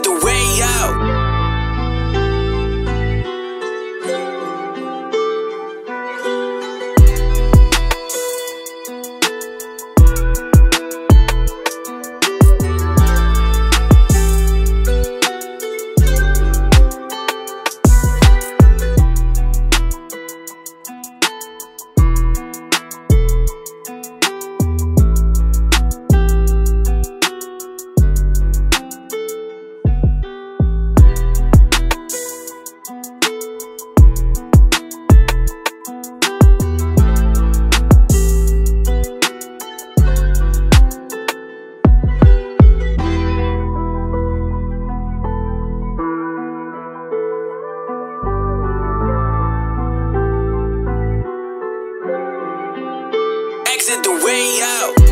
the way Way out.